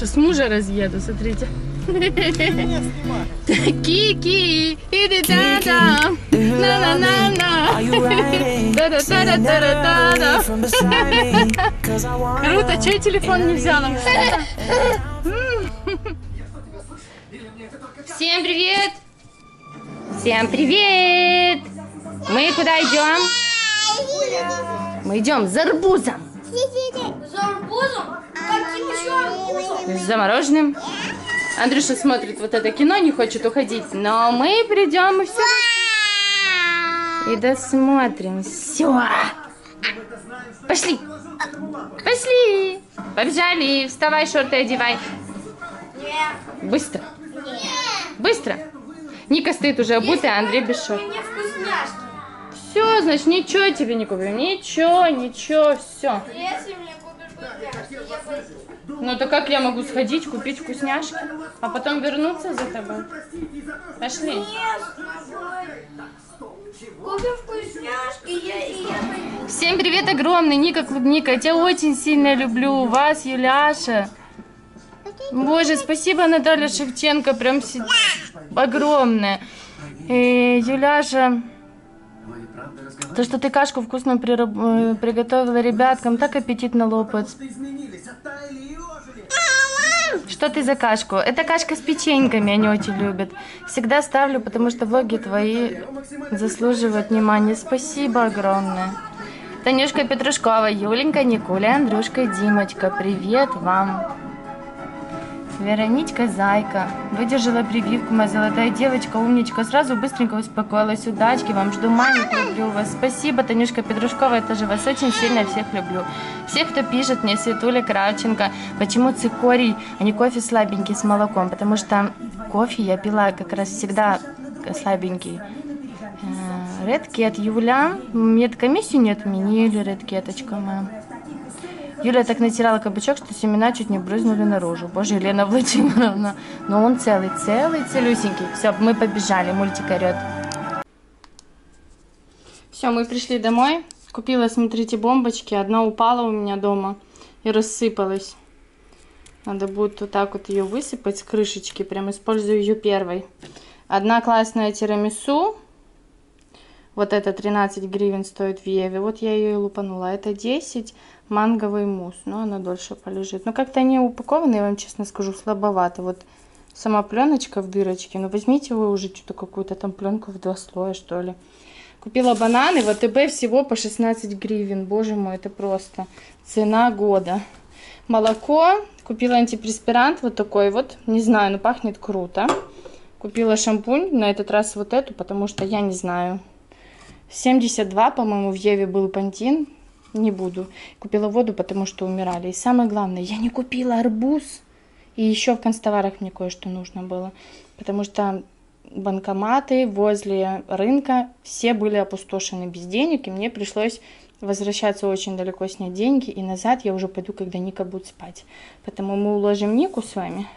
Сейчас мужа разъеду, смотрите. Кики, иди да-да, на-на-на-на. Да-да-да-да-да-да. Круто, че я телефон не взяла? Всем привет! Всем привет! Мы куда идем? Мы идем за арбузом. За арбузом? Каким еще арбузом? С замороженным. Андрюша смотрит вот это кино, не хочет уходить, но мы придем и все. И досмотрим. Все. Пошли. Пошли. Побежали. Вставай, шорты одевай. Быстро. Быстро. Ника стоит уже обутая, а Андрей без шорт. Все, значит, ничего тебе не купим. Ничего, ничего, все. Если мне купишь вкусняшки, я пойду. Ну то как я могу сходить, купить вкусняшки, а потом вернуться за тобой? Пошли. Нет, с тобой. Купим вкусняшки, я, и я пойду. Всем привет огромный, Ника Клубника. Я тебя очень сильно люблю. Вас, Юляша. Боже, спасибо, Наталья Шевченко. Прям си- огромное. Э, Юляша, то, что ты кашку вкусную э, приготовила ребяткам, так аппетитно лопает. Что ты за кашку? Это кашка с печеньками, они очень любят. Всегда ставлю, потому что влоги твои заслуживают внимания. Спасибо огромное. Танюшка Петрушкова, Юленька, Никуля, Андрюшка, Димочка, привет вам. Вероничка Зайка. Выдержала прививку, моя золотая девочка, умничка. Сразу быстренько успокоилась. Удачки вам. Жду мамик, люблю вас. Спасибо, Танюшка Петрушкова. Я тоже вас очень сильно всех люблю. Всех, кто пишет мне, Светуля Кравченко, почему цикорий, а не кофе слабенький с молоком. Потому что кофе я пила как раз всегда слабенький. Э, Cat, Юля, медкомиссию не отменили, Catочка моя. Юля так натирала кабачок, что семена чуть не брызнули наружу. Боже, Елена Владимировна. Но он целый, целый, целюсенький. Все, мы побежали, мультик орет. Все, мы пришли домой. Купила, смотрите, бомбочки. Одна упала у меня дома и рассыпалась. Надо будет вот так вот ее высыпать с крышечки. Прям использую ее первой. Одна классная тирамису. Вот это 13 гривен стоит в Еве. Вот я ее и лупанула. Это 10 манговый мусс. Но она дольше полежит. Но как-то они упакованы, я вам честно скажу, слабовато. Вот сама пленочка в дырочке. Но возьмите вы уже что-то какую-то там пленку в два слоя, что ли. Купила бананы в АТБ всего по 16 гривен. Боже мой, это просто цена года. Молоко. Купила антипреспирант вот такой вот. Не знаю, но пахнет круто. Купила шампунь. На этот раз вот эту, потому что я не знаю. 72, по-моему, в Еве был пантин. Не буду. Купила воду, потому что умирали. И самое главное, я не купила арбуз. И еще в констоварах мне кое-что нужно было. Потому что банкоматы возле рынка все были опустошены без денег. И мне пришлось возвращаться очень далеко, снять деньги. И назад я уже пойду, когда Ника будет спать. Поэтому мы уложим Нику с вами.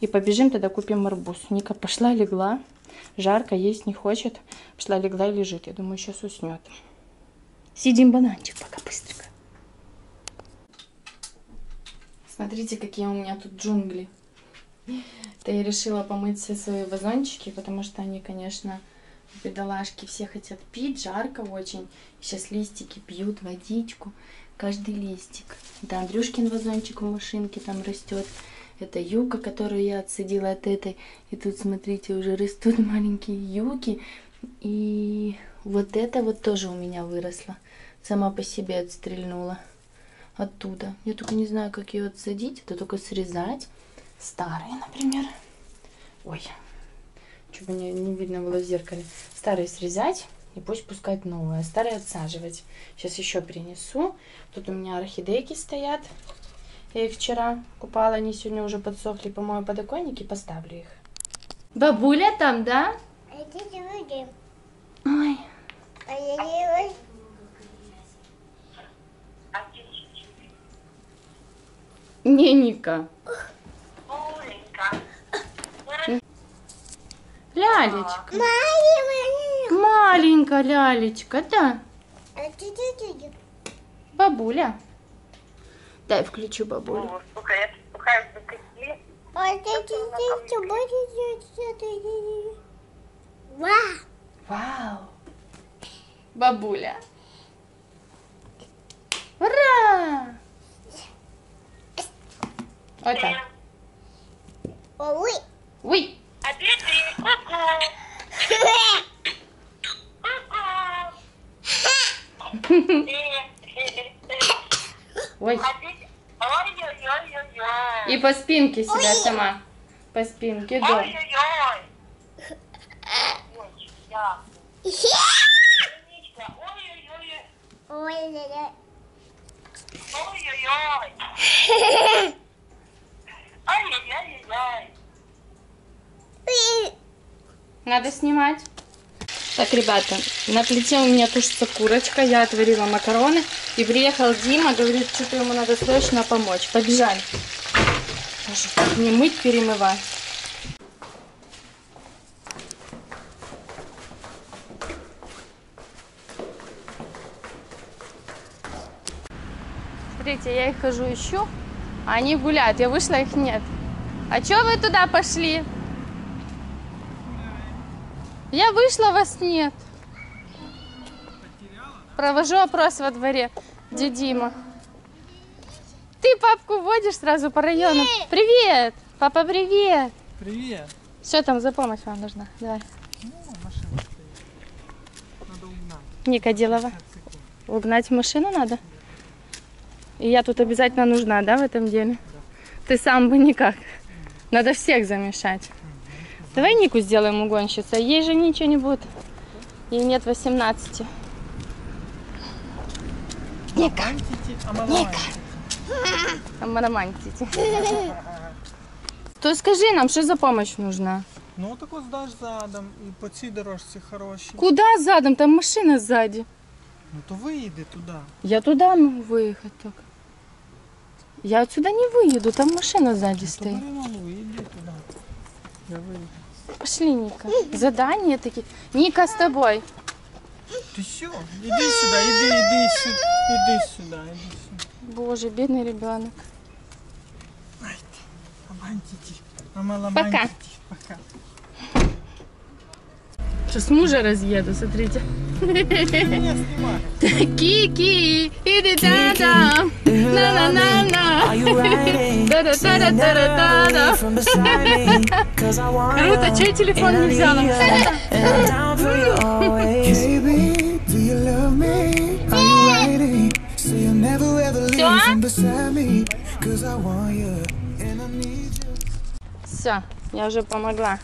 И побежим тогда купим арбуз. Ника пошла, легла. Жарко, есть не хочет. Пошла, легла и лежит. Я думаю, сейчас уснет. Съедим бананчик пока быстренько. Смотрите, какие у меня тут джунгли. Да я решила помыть все свои вазончики, потому что они, конечно, бедолашки все хотят пить, жарко очень. Сейчас листики пьют, водичку, каждый листик. Это Андрюшкин вазончик в машинке там растет. Это юка, которую я отсадила от этой. И тут, смотрите, уже растут маленькие юки. И вот это вот тоже у меня выросло. Сама по себе отстрельнула оттуда. Я только не знаю, как ее отсадить. Это только срезать. Старые, например. Ой, чтобы не, не видно было в зеркале. Старые срезать и пусть пускать новые. а Старые отсаживать. Сейчас еще принесу. Тут у меня орхидейки стоят. Я их вчера купала, они сегодня уже подсохли. Помою подоконник и поставлю их. Бабуля там, да? Ой. А я Не, Ника. Лялечка. Маленькая лялечка, да. люди. Бабуля. Дай включу бабулю. О, слухай, я слухаю, Ва! Вау! Бабуля. Ура! Вот так. Ой! Уй! Ты? Ку-ку. Ку-ку. Ой. И по спинке себя сама. По спинке, да. Ой-ой-ой. Ой-ой-ой. Надо снимать. Так, ребята, на плите у меня тушится курочка, я отварила макароны, и приехал Дима, говорит, что-то ему надо срочно помочь. Побежали. Даже так не мыть, перемывать. Смотрите, я их хожу ищу, а они гуляют. Я вышла, их нет. А чё вы туда пошли? Я вышла, вас нет. Провожу опрос во дворе. Где Дима? Ты папку водишь сразу по району. Привет! Папа, привет! Привет. Что там за помощь вам нужна? Давай. Ну, машина стоит. Надо угнать. Ника Делова. 50 секунд. Угнать машину надо? И я тут обязательно нужна, да, в этом деле? Ты сам бы никак. Надо всех замешать. Давай Нику сделаем угонщицей. Ей же ничего не будет. Ей нет 18. Ника, Антити, а малавантити. там романтики. То скажи нам, що за помощь нужна? Ну так ось даш задом і по цій дорожці хорошій. Куда задом? Там машина сзади. Ну то виїди туди. Я туда могу выехать только. Я отсюда не выеду, там машина сзади То стоит. бери малу, іди туди. Я виїду. Пошли, Ника. Задания такие. Ника с тобой. Ти що? Іди сюди, іди, іди сюди, іди сюди, іди сюди. Боже, бедный ребенок. Ай ти, амантити, а маламантити. Пока. Сейчас мужа разъеду, смотрите. Кики, иди да-да. На-на-на-на. Are you riding? Да-да-да-да-да-да. From beside me, 'cause I want Круто, you чей телефон не взяла? Все, я уже помогла.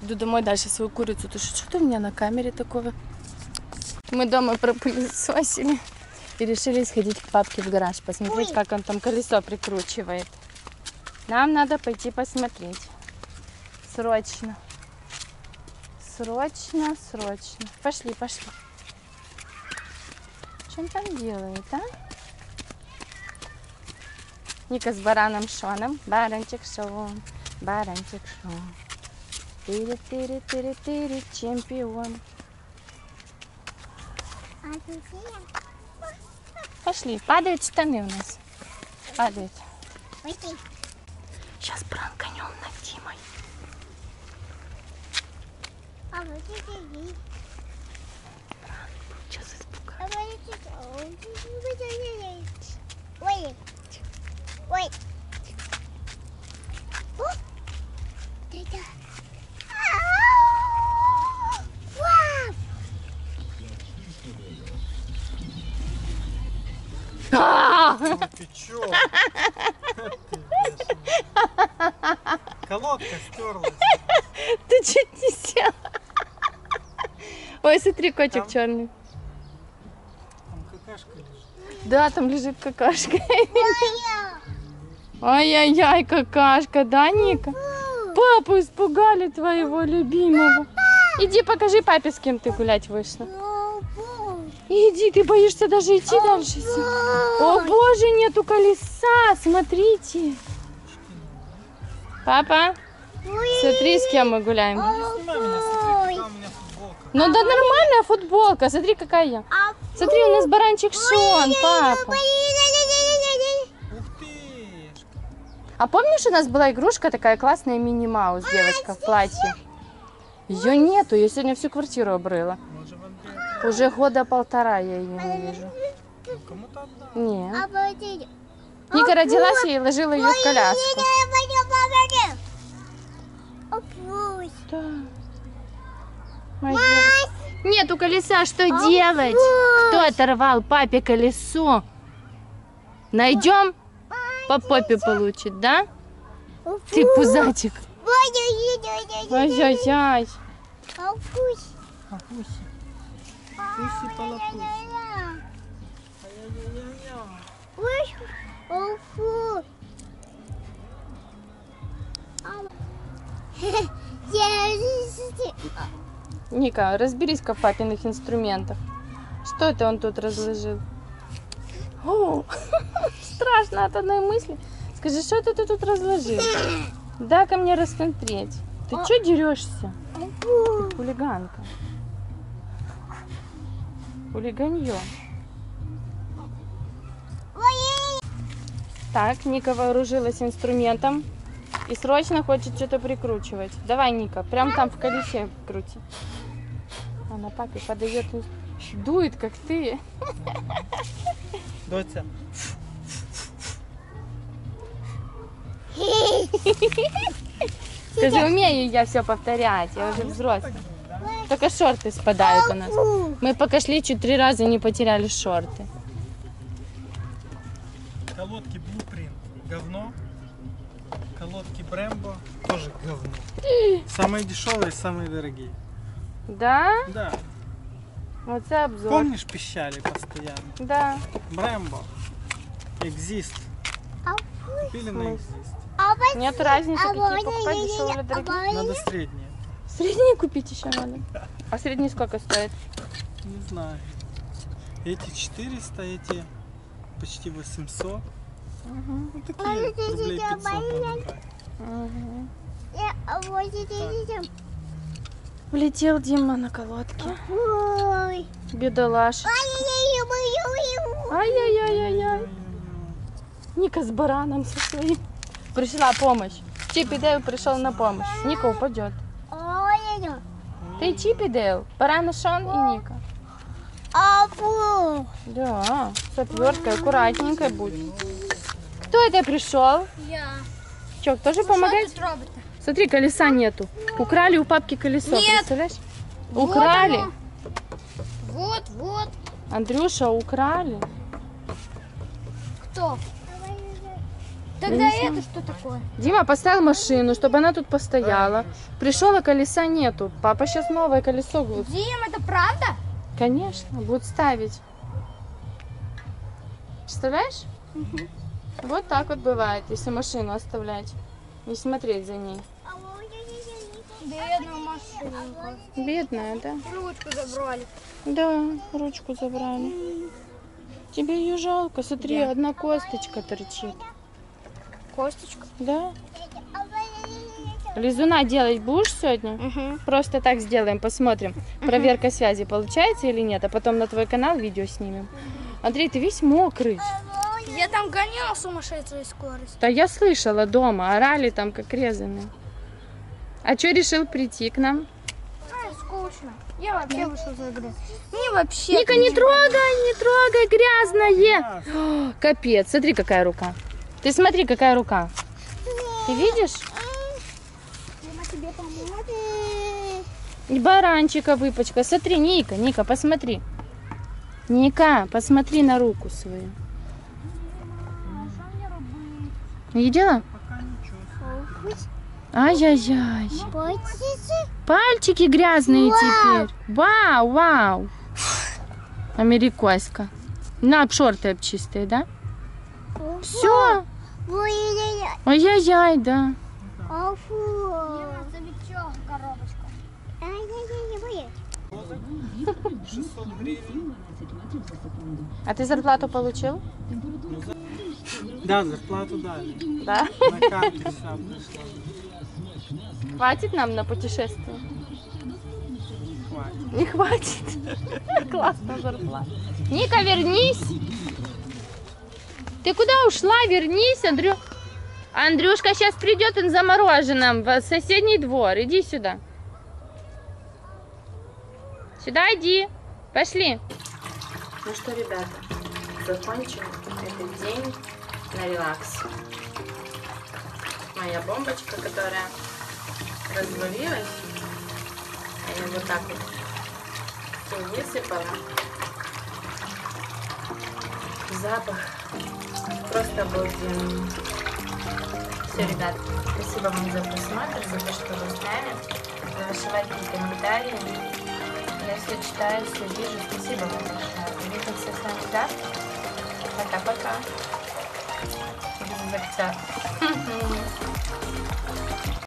Иду домой дальше свою курицу тушить. Что-то у меня на камере такого. Мы дома пропылесосили и решили сходить к папке в гараж, посмотреть, как он там колесо прикручивает. Нам надо пойти посмотреть. Срочно. Срочно, срочно. Пошли, пошли. Что он там делает, а? Ника с бараном Шоном. Баранчик Шон, баранчик Шон. Тыри-тыри-тыри-тыри, чемпион. Пошли, падают штаны у нас. Падают. Сейчас пранканем над Димой. А вот это Сейчас испугаю. Ой. Ой. О! Ти бешений. Колодка стерлась. Ты чуть не сел. Ой, смотри, котик Там? черный. Там какашка лежить. Да, там лежит какашка. Ай-яй-яй, какашка, да, Ника? Папу испугали твоего любимого. Иди покажи папе, с кем ты гулять вышла. Иди, ты боишься даже идти дальше. О боже, нету колеса, смотрите. Папа, смотри, с кем мы гуляем. Ну да нормальная футболка, смотри, какая я. А Смотри, у нас баранчик Шон, папа. Ух ты! А помнишь, у нас была игрушка такая классная мини-маус, девочка в платье? Ее нету, я сегодня всю квартиру обрыла. Уже года полтора я ее не вижу. Кому-то. Нет. Ника родилась, я ей ложила ее в коляску. Да. Моя девочка. Нету колеса, что делать? Кто оторвал папе колесо? Найдем? По попе получит, да? Ты пузатик. Ай-яй-яй. Пусі палапусі. Ай-яй-яй-яй. Опусть. Я Ника, разберись-ка в папиных инструментах. Что это он тут разложил? О, страшно от одной мысли. Скажи, что это ты тут разложил? Дай ко мне рассмотреть. Ты что дерешься? Ты хулиганка. Хулиганье. Так, Ника вооружилась инструментом и срочно хочет что-то прикручивать. Давай, Ника, прям там в колесе крути. Она папе подает, и дует, как ты. Доця. Скажи, умею я все повторять, я уже взрослая. Только шорты спадают у нас. Мы пока шли, чуть три раза не потеряли шорты. Колодки Blueprint. Говно. Колодки Brembo. Тоже говно. Самые дешевые, самые дорогие. Да? Да. Вот это обзор. Помнишь, пищали постоянно? Да. Brembo. Exist. Купили на Exist. Нет разницы, какие покупать, дешевые или дорогие. Надо средние. Средние купить еще надо. А средние сколько стоят? Не знаю. Эти 400, эти почти 800. Ну, такие рублей 500 надо брать. Влетел Дима на колодке. Бедолаш. Ай-яй-яй-яй-яй. Ника с бараном со своим. Пришла помощь. Чип и пришел на помощь. Ника упадет. Ты Чип и Дейл, баран Шон и Ника. Да, с отверткой, аккуратненько будь. Кто это пришел? Я. Че, тоже робите? Смотри, колеса нету. Украли у папки колесо, Нет. представляешь? Украли. оно. Вот, вот. Андрюша, украли. Кто? Тогда это что такое? Дима поставил машину, чтобы она тут постояла. Пришел, а колеса нету. Папа сейчас новое колесо будет. Дим, это правда? Конечно, будет ставить. Представляешь? Вот так вот бывает, если машину оставлять. Не смотреть за ней. Бедную машину. Бедная, да? Ручку забрали. Да, ручку забрали. Тебе ее жалко. Смотри, одна косточка торчит. Косточку. Да? Лизуна делать будешь сегодня? Угу. Просто так сделаем, посмотрим. Проверка связи получается или нет, а потом на твой канал видео снимем. Андрей, ты весь мокрый. Я там гонял сумасшедшую скорость. Да я слышала дома, орали там как резаные. А что решил прийти к нам? А, скучно. Я вообще вышел за игры. Мне вообще... Ника, не трогай, не трогай, грязное. О, Капец, смотри, какая рука. Ты смотри, какая рука. Ты видишь? Дима тебе поможет. И баранчика выпачка. Смотри, Ника, Ника, посмотри. Ника, посмотри на руку свою. Видела? Ай-яй-яй. Пальчики грязные теперь. Вау, вау. Америкоська. На, шорты обчистые, да? Все. Ай-яй-яй, да. Дима, замечал коробочку. 600 гривен. А ты зарплату получил? Да, зарплату дали. Да. На карте. Хватит нам на путешествие? Хватит. Не хватит. Классная зарплата. Ника, вернись. Ты куда ушла? Вернись, Андрю. Андрюшка сейчас придет, он замороженным в соседний двор. Иди сюда. Сюда иди. Пошли. Ну что, ребята, закончим этот день на релакс. Моя бомбочка, которая развалилась, я вот так вот всё высыпала. Запах просто обалденный. Все, ребят, спасибо вам за просмотр, за то, что вы с нами, за ваши лайки и комментарии. Я все читаю, все вижу. Спасибо вам большое. Увидимся с вами завтра. Пока-пока. Без огурца.